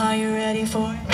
Are you ready for it?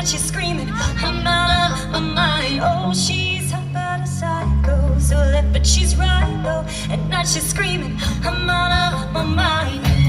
Night she's screaming, I'm out of my mind. Oh, she's hot but a psycho, so left but she's right though. At night she's screaming, I'm out of my mind.